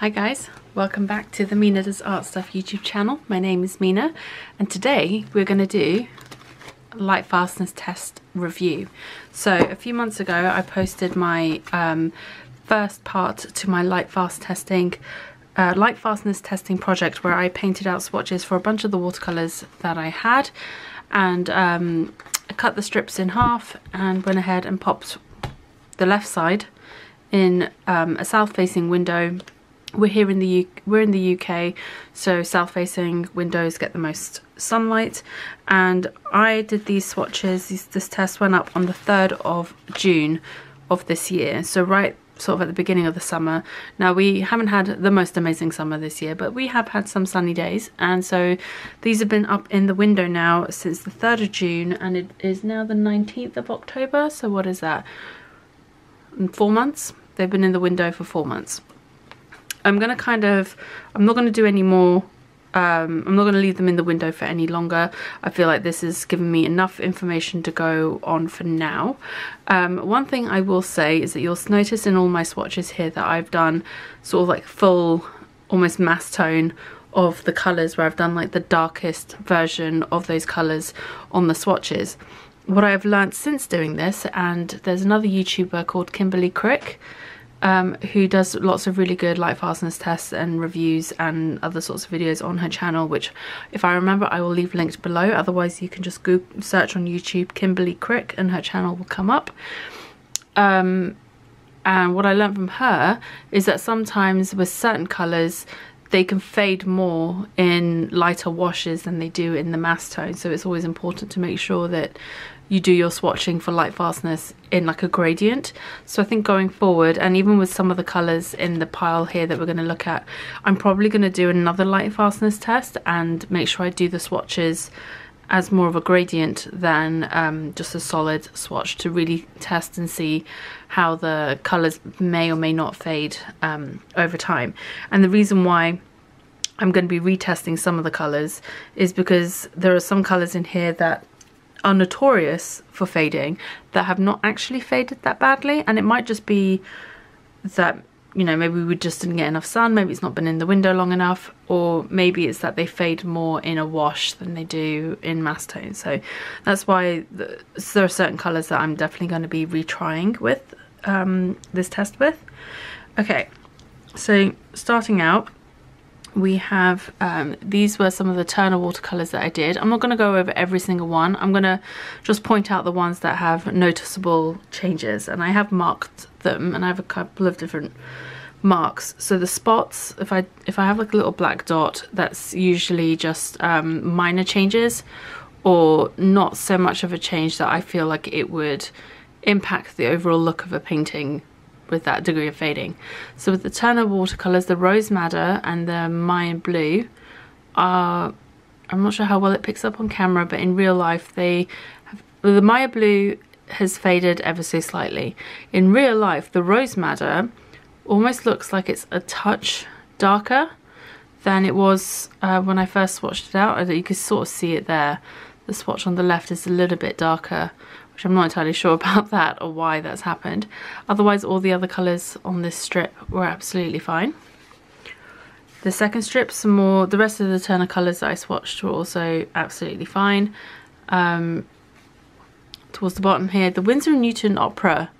Hi guys, welcome back to the Mina Does Art Stuff YouTube channel. My name is Mina and today we're going to do a light fastness test review. So a few months ago I posted my um, first part to my light fast testing uh, light fastness testing project where I painted out swatches for a bunch of the watercolours that I had and um, I cut the strips in half and went ahead and popped the left side in um, a south facing window we're here in the U we're in the UK so south facing windows get the most sunlight. And I did these swatches this, this test went up on the 3rd of June of this year so right sort of at the beginning of the summer. Now we haven't had the most amazing summer this year but we have had some sunny days and so these have been up in the window now since the 3rd of June and it is now the 19th of October so what is that? Four months? They've been in the window for four months I'm going to kind of, I'm not going to do any more um, I'm not going to leave them in the window for any longer. I feel like this has given me enough information to go on for now. Um, one thing I will say is that you'll notice in all my swatches here that I've done sort of like full, almost mass tone of the colours where I've done like the darkest version of those colours on the swatches. What I've learned since doing this, and there's another YouTuber called Kimberly Crick, um, who does lots of really good light fastness tests and reviews and other sorts of videos on her channel which if I remember I will leave linked below. Otherwise you can just Google, search on YouTube Kimberly Crick and her channel will come up. Um, and what I learned from her is that sometimes with certain colours they can fade more in lighter washes than they do in the mass tone. So it's always important to make sure that you do your swatching for light fastness in like a gradient. So I think going forward and even with some of the colors in the pile here that we're going to look at I'm probably going to do another light fastness test and make sure I do the swatches as more of a gradient than um, just a solid swatch to really test and see how the colors may or may not fade um, over time. And the reason why I'm going to be retesting some of the colors is because there are some colors in here that are notorious for fading that have not actually faded that badly. And it might just be that you know maybe we just didn't get enough sun maybe it's not been in the window long enough or maybe it's that they fade more in a wash than they do in mass tone. So that's why the, so there are certain colors that I'm definitely going to be retrying with um, this test with. Okay so starting out we have um, these were some of the Turner watercolors that I did. I'm not going to go over every single one. I'm going to just point out the ones that have noticeable changes and I have marked them and I have a couple of different marks. So the spots if I if I have like a little black dot that's usually just um, minor changes or not so much of a change that I feel like it would impact the overall look of a painting with that degree of fading. So with the Turner watercolours, the Rose Madder and the Maya Blue are, I'm not sure how well it picks up on camera, but in real life they have, the Maya Blue has faded ever so slightly. In real life, the Rose Madder almost looks like it's a touch darker than it was uh, when I first swatched it out. You can sort of see it there. The swatch on the left is a little bit darker, which I'm not entirely sure about that or why that's happened. Otherwise, all the other colours on this strip were absolutely fine. The second strip, some more, the rest of the Turner colours that I swatched were also absolutely fine. Um, towards the bottom here, the Winsor & Newton Opera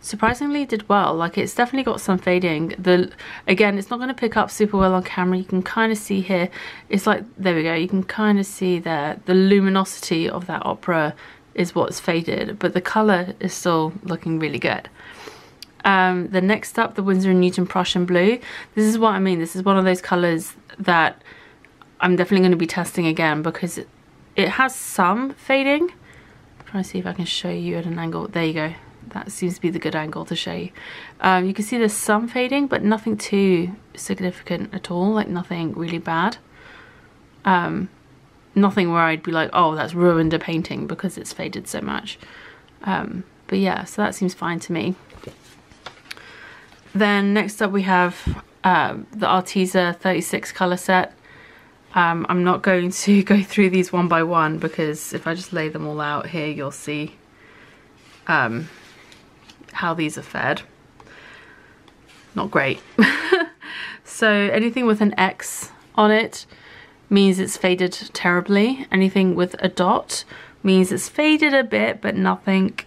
surprisingly did well like it's definitely got some fading the again it's not going to pick up super well on camera you can kind of see here it's like there we go you can kind of see there the luminosity of that opera is what's faded, but the colour is still looking really good. Um, the next up, the Winsor & Newton Prussian Blue. This is what I mean. This is one of those colours that I'm definitely going to be testing again because it, it has some fading. I'm trying to see if I can show you at an angle. There you go. That seems to be the good angle to show you. Um, you can see there's some fading, but nothing too significant at all. Like nothing really bad. Um, nothing where I'd be like, oh, that's ruined a painting because it's faded so much. Um, but yeah, so that seems fine to me. Then next up we have uh, the Arteza 36 colour set. Um, I'm not going to go through these one by one because if I just lay them all out here, you'll see um, how these are fed. Not great. So anything with an X on it means it's faded terribly. Anything with a dot means it's faded a bit, but nothing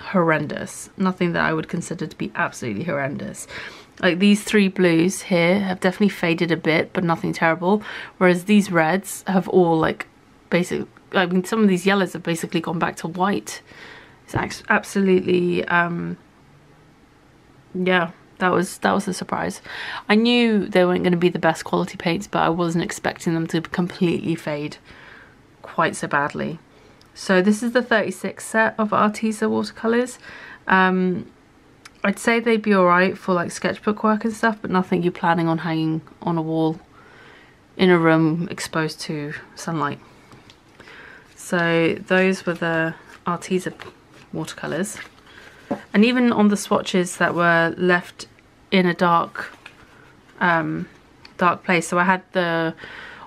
horrendous. Nothing that I would consider to be absolutely horrendous. Like these three blues here have definitely faded a bit, but nothing terrible. Whereas these reds have all like basic, I mean, some of these yellows have basically gone back to white. It's absolutely, um, yeah, that was that was a surprise. I knew they weren't going to be the best quality paints, but I wasn't expecting them to completely fade quite so badly. So this is the 36 set of Arteza watercolours. Um, I'd say they'd be alright for like sketchbook work and stuff, but nothing you're planning on hanging on a wall in a room exposed to sunlight. So those were the Arteza watercolours. And even on the swatches that were left in a dark um, dark place. So I had the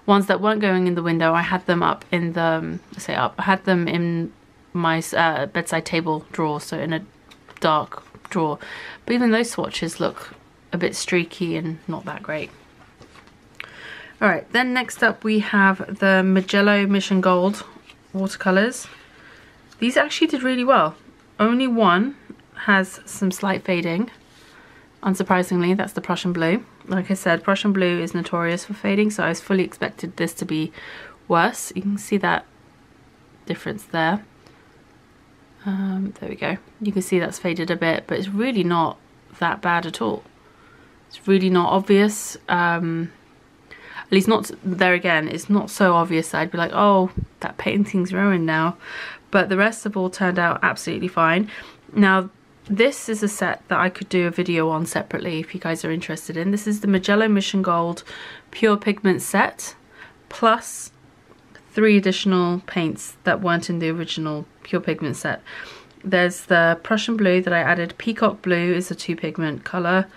ones that weren't going in the window, I had them up in the, um, say up, I had them in my uh, bedside table drawer, so in a dark drawer. But even those swatches look a bit streaky and not that great. Alright, then next up we have the Mijello Mission Gold watercolours. These actually did really well. Only one has some slight fading. Unsurprisingly, that's the Prussian blue. Like I said, Prussian blue is notorious for fading, so I was fully expected this to be worse. You can see that difference there. Um, there we go. You can see that's faded a bit, but it's really not that bad at all. It's really not obvious. Um, at least not there again. It's not so obvious I'd be like, oh, that painting's ruined now. But the rest have all turned out absolutely fine. Now, this is a set that I could do a video on separately if you guys are interested in. This is the Mijello Mission Gold Pure Pigment set plus three additional paints that weren't in the original Pure Pigment set. There's the Prussian Blue that I added. Peacock Blue is a two pigment colour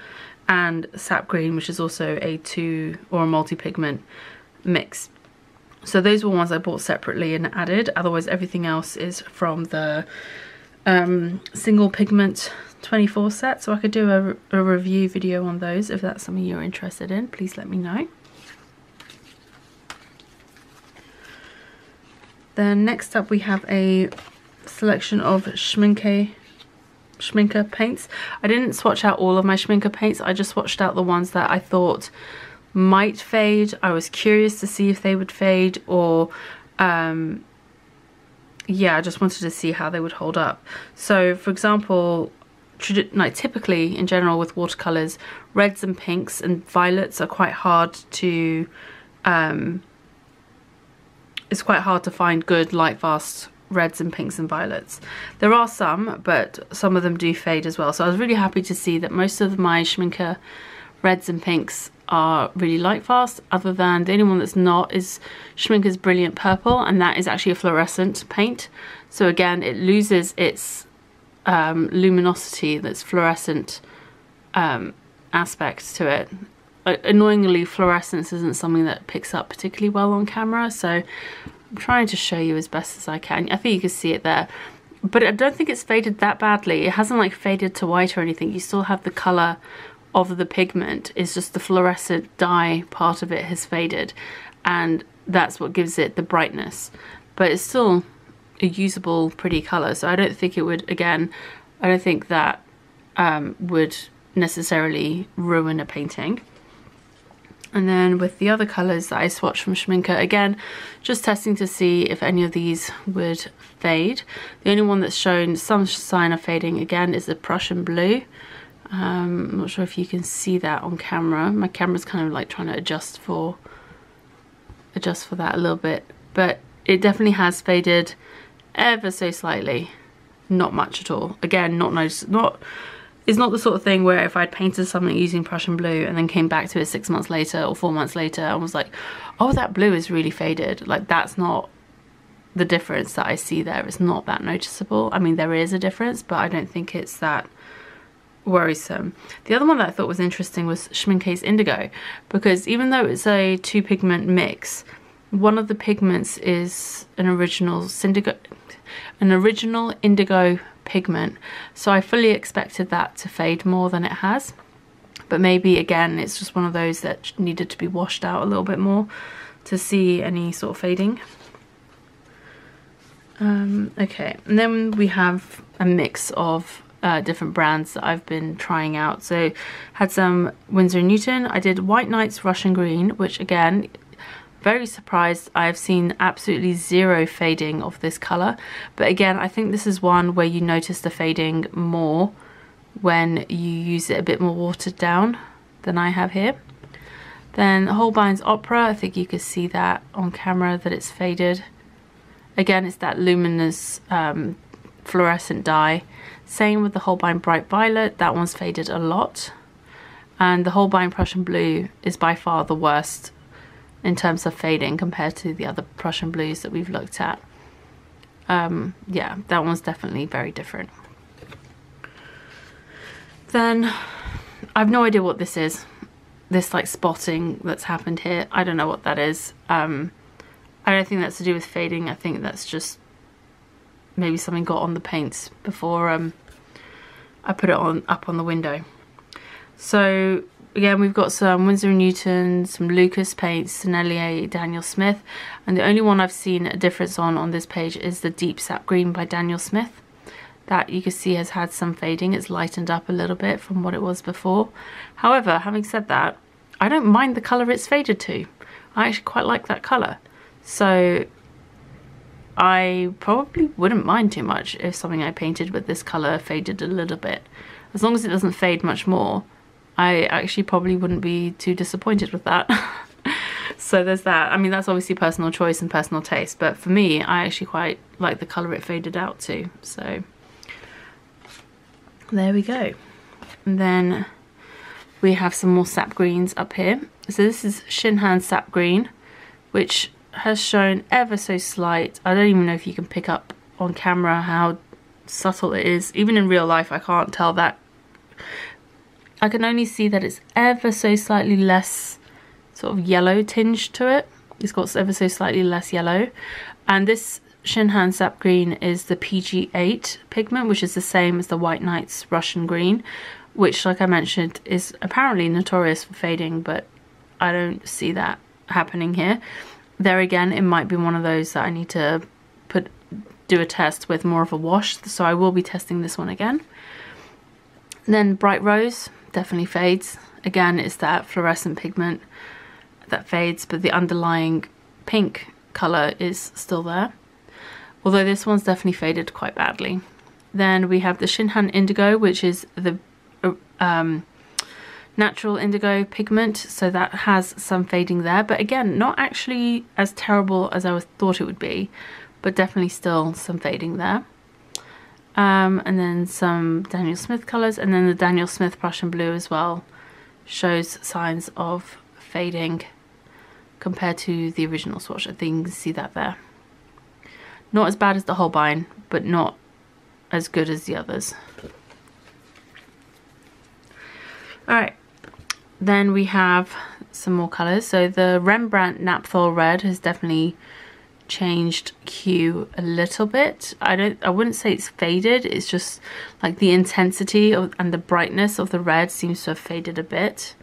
and Sap Green which is also a two or a multi-pigment mix. So those were ones I bought separately and added. Otherwise everything else is from the um, single pigment 24 set so I could do a, a review video on those if that's something you're interested in please let me know then next up we have a selection of Schmincke Schmincke paints. I didn't swatch out all of my Schmincke paints. I just swatched out the ones that I thought might fade. I was curious to see if they would fade or um, yeah, I just wanted to see how they would hold up. So for example, like typically in general with watercolors, reds and pinks and violets are quite hard to, um, it's quite hard to find good light fast reds and pinks and violets. There are some, but some of them do fade as well. So I was really happy to see that most of my Schmincke reds and pinks are really light fast other than the only one that's not is Schmincke's Brilliant Purple and that is actually a fluorescent paint so again it loses its um, luminosity that's fluorescent um, aspect to it annoyingly fluorescence isn't something that picks up particularly well on camera so I'm trying to show you as best as I can. I think you can see it there. But I don't think it's faded that badly. It hasn't like faded to white or anything. You still have the colour of the pigment. It's just the fluorescent dye part of it has faded and that's what gives it the brightness. But it's still a usable pretty color so I don't think it would again I don't think that um, would necessarily ruin a painting and then with the other colours that I swatched from Schmincke, again, just testing to see if any of these would fade. The only one that's shown some sign of fading, again, is the Prussian Blue. Um, I'm not sure if you can see that on camera. My camera's kind of like trying to adjust for adjust for that a little bit. But it definitely has faded ever so slightly. Not much at all. Again, not nice. Not it's not the sort of thing where if I'd painted something using Prussian blue and then came back to it six months later or four months later and was like, oh, that blue is really faded. Like that's not the difference that I see there. It's not that noticeable. I mean, there is a difference, but I don't think it's that worrisome. The other one that I thought was interesting was Schmincke's Indigo because even though it's a two pigment mix, one of the pigments is an original syndigo, an original indigo pigment. So I fully expected that to fade more than it has. but maybe again it's just one of those that needed to be washed out a little bit more to see any sort of fading. Um, okay, and then we have a mix of uh, different brands that I've been trying out. So had some Winsor & Newton. I did White Nights Russian Green, which again, very surprised. I've seen absolutely zero fading of this colour. But again, I think this is one where you notice the fading more when you use it a bit more watered down than I have here. Then Holbein's Opera, I think you could see that on camera that it's faded. Again, it's that luminous um, fluorescent dye. Same with the Holbein Bright Violet, that one's faded a lot. And the Holbein Prussian Blue is by far the worst in terms of fading compared to the other Prussian Blues that we've looked at. Um, yeah, that one's definitely very different. Then, I have no idea what this is. This like spotting that's happened here. I don't know what that is. Um, I don't think that's to do with fading. I think that's just maybe something got on the paints before um, I put it on up on the window. So again, we've got some Winsor & Newton, some Lukas paints, Sennelier, Daniel Smith, and the only one I've seen a difference on on this page is the Deep Sap Green by Daniel Smith. That you can see has had some fading, it's lightened up a little bit from what it was before. However, having said that, I don't mind the colour it's faded to. I actually quite like that colour. So I probably wouldn't mind too much if something I painted with this colour faded a little bit. As long as it doesn't fade much more, I actually probably wouldn't be too disappointed with that. so there's that. I mean, that's obviously personal choice and personal taste, but for me, I actually quite like the colour it faded out to. So there we go. And then we have some more sap greens up here. So this is Shinhan Sap Green, which has shown ever so slight. I don't even know if you can pick up on camera how subtle it is. Even in real life, I can't tell that. I can only see that it's ever so slightly less sort of yellow tinge to it. It's got ever so slightly less yellow. And this Shinhan Sap Green is the PG8 pigment, which is the same as the White Nights Russian Green, which, like I mentioned, is apparently notorious for fading, but I don't see that happening here there again, it might be one of those that I need to put do a test with more of a wash. So I will be testing this one again. then Bright Rose definitely fades. Again, it's that fluorescent pigment that fades, but the underlying pink colour is still there. Although this one's definitely faded quite badly. Then we have the Shinhan Indigo, which is the uh, um, natural indigo pigment so that has some fading there but again not actually as terrible as I was, thought it would be but definitely still some fading there um, and then some Daniel Smith colours. And then the Daniel Smith Prussian blue as well shows signs of fading compared to the original swatch. I think you can see that there. Not as bad as the Holbein but not as good as the others. Alright, then we have some more colours. So the Rembrandt Naphthol Red has definitely changed hue a little bit. I don't I wouldn't say it's faded, it's just like the intensity of, and the brightness of the red seems to have faded a bit.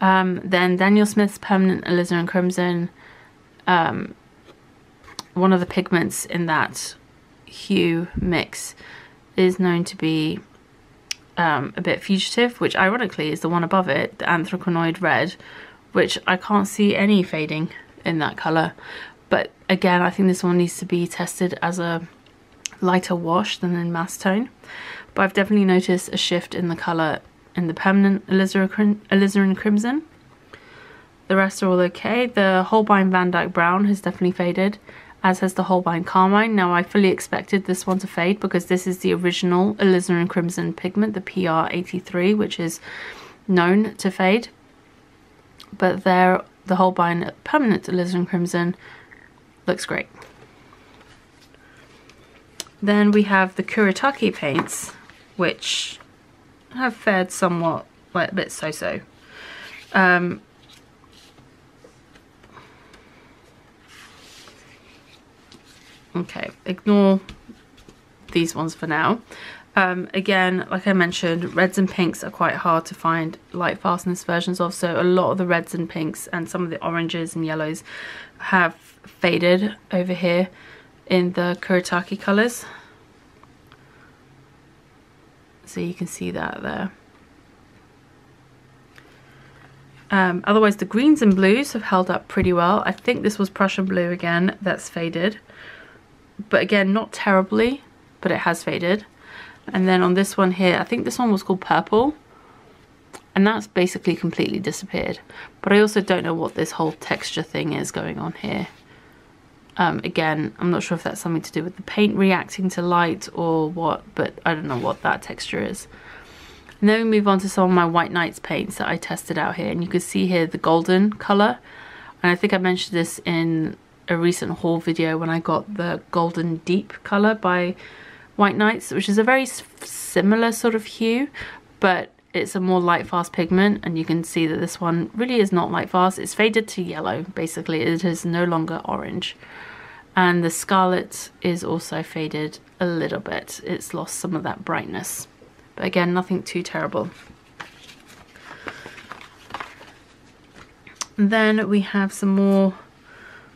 Um, then Daniel Smith's Permanent Alizarin Crimson, um, one of the pigments in that hue mix is known to be um, a bit fugitive, which ironically is the one above it, the anthraquinoid red, which I can't see any fading in that colour. But again, I think this one needs to be tested as a lighter wash than in mass tone. But I've definitely noticed a shift in the colour in the permanent alizarin, crimson. The rest are all okay. The Holbein Van Dyke Brown has definitely faded as has the Holbein Carmine. Now I fully expected this one to fade because this is the original alizarin crimson pigment, the PR83, which is known to fade. But there, the Holbein permanent alizarin crimson looks great. Then we have the Kuretake paints, which have fared somewhat like a bit so-so. Um, Okay, ignore these ones for now. Um, again, like I mentioned, reds and pinks are quite hard to find light fastness versions of. So a lot of the reds and pinks and some of the oranges and yellows have faded over here in the Kuretake colours. So you can see that there. Um, otherwise the greens and blues have held up pretty well. I think this was Prussian blue again that's faded. But again, not terribly, but it has faded. And then on this one here, I think this one was called purple. And that's basically completely disappeared. But I also don't know what this whole texture thing is going on here. Um, again, I'm not sure if that's something to do with the paint reacting to light or what, but I don't know what that texture is. And then we move on to some of my White Nights paints that I tested out here. And you can see here the golden colour. And I think I mentioned this in a recent haul video when I got the golden deep colour by White Nights, which is a very similar sort of hue, but it's a more light fast pigment and you can see that this one really is not light fast. It's faded to yellow, basically. It is no longer orange. And the scarlet is also faded a little bit. It's lost some of that brightness. But again, nothing too terrible. Then we have some more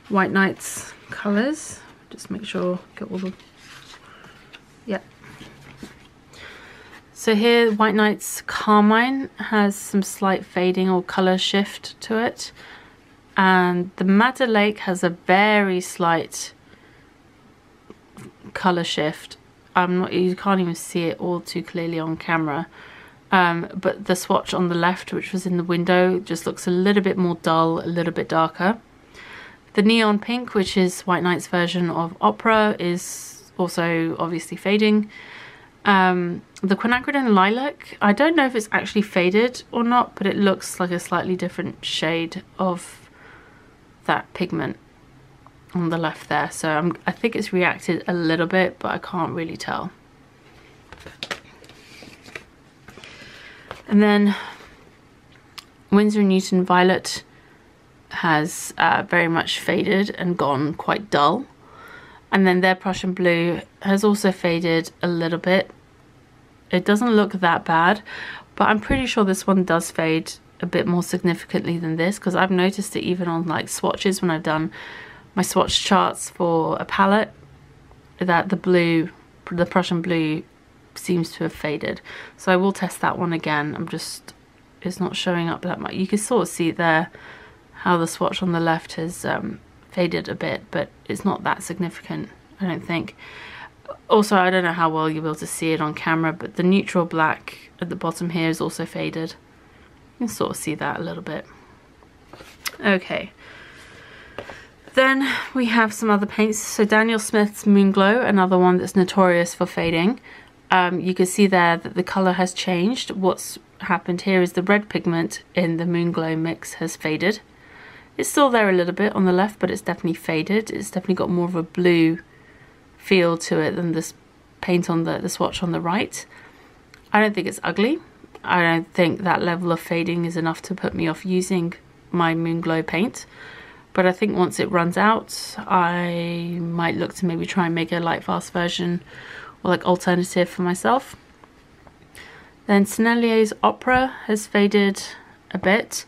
White Nights colours. Just make sure, get all the yeah. So here, White Nights Carmine has some slight fading or colour shift to it. And the Madder Lake has a very slight colour shift. I'm not, you can't even see it all too clearly on camera. Um, but the swatch on the left, which was in the window, just looks a little bit more dull, a little bit darker. The Neon Pink, which is White Nights version of Opera, is also obviously fading. Um, the quinacridone lilac, I don't know if it's actually faded or not, but it looks like a slightly different shade of that pigment on the left there. So I'm, I think it's reacted a little bit, but I can't really tell. And then Winsor Newton Violet has uh, very much faded and gone quite dull. And then their Prussian blue has also faded a little bit. It doesn't look that bad, but I'm pretty sure this one does fade a bit more significantly than this because I've noticed it even on like swatches when I've done my swatch charts for a palette that the blue, the Prussian blue seems to have faded. So I will test that one again. I'm just, it's not showing up that much. You can sort of see there how the swatch on the left has um, faded a bit, but it's not that significant, I don't think. Also, I don't know how well you'll be able to see it on camera, but the neutral black at the bottom here is also faded. You can sort of see that a little bit. Okay. Then we have some other paints. So Daniel Smith's Moon Glow another one that's notorious for fading. Um, you can see there that the colour has changed. What's happened here is the red pigment in the Moon Glow mix has faded. It's still there a little bit on the left, but it's definitely faded. It's definitely got more of a blue feel to it than this paint on the, the swatch on the right. I don't think it's ugly. I don't think that level of fading is enough to put me off using my Moonglow paint. But I think once it runs out, I might look to maybe try and make a light fast version or like alternative for myself. Then Sennelier's Opera has faded a bit.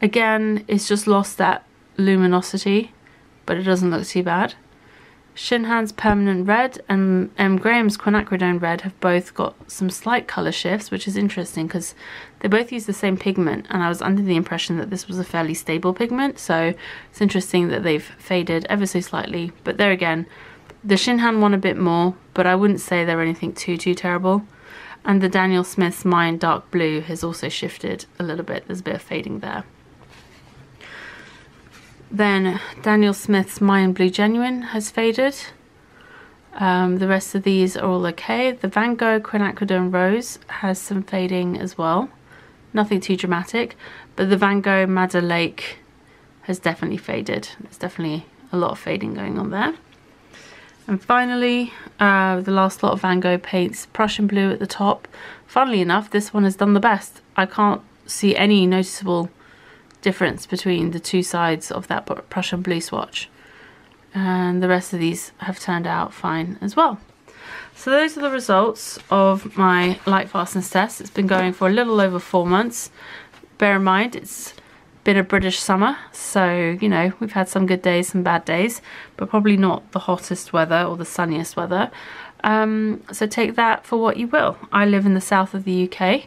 Again, it's just lost that luminosity, but it doesn't look too bad. Shinhan's Permanent Red and M. Graham's Quinacridone Red have both got some slight colour shifts, which is interesting because they both use the same pigment and I was under the impression that this was a fairly stable pigment, so it's interesting that they've faded ever so slightly. But there again, the Shinhan one a bit more, but I wouldn't say they're anything too, too terrible. And the Daniel Smith's Mayan Dark Blue has also shifted a little bit. There's a bit of fading there. Then Daniel Smith's Mayan Blue Genuine has faded. Um, the rest of these are all okay. The Van Gogh Quinacridone Rose has some fading as well. Nothing too dramatic. But the Van Gogh Madder Lake has definitely faded. There's definitely a lot of fading going on there. And finally, uh, the last lot of Van Gogh paints, Prussian Blue at the top. Funnily enough, this one has done the best. I can't see any noticeable difference between the two sides of that Prussian blue swatch. And the rest of these have turned out fine as well. So those are the results of my light fastness test. It's been going for a little over four months. Bear in mind, it's been a British summer, so, you know, we've had some good days, some bad days, but probably not the hottest weather or the sunniest weather. Um, so take that for what you will. I live in the south of the UK,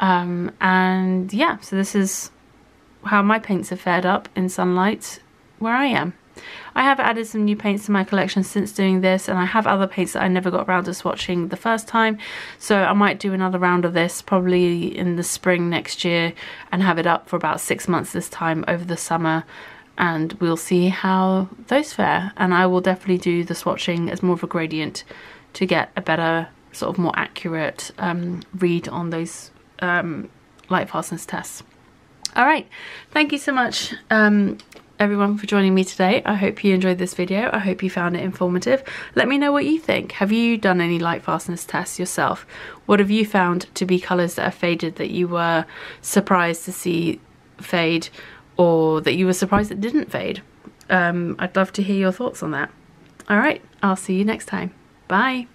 um, and yeah, so this is how my paints have fared up in sunlight where I am. I have added some new paints to my collection since doing this and I have other paints that I never got around to swatching the first time so I might do another round of this probably in the spring next year and have it up for about six months this time over the summer and we'll see how those fare and I will definitely do the swatching as more of a gradient to get a better sort of more accurate um, read on those um, light fastness tests. All right, thank you so much um, everyone for joining me today. I hope you enjoyed this video. I hope you found it informative. Let me know what you think. Have you done any light fastness tests yourself? What have you found to be colours that are faded that you were surprised to see fade or that you were surprised it didn't fade? Um, I'd love to hear your thoughts on that. All right, I'll see you next time. Bye.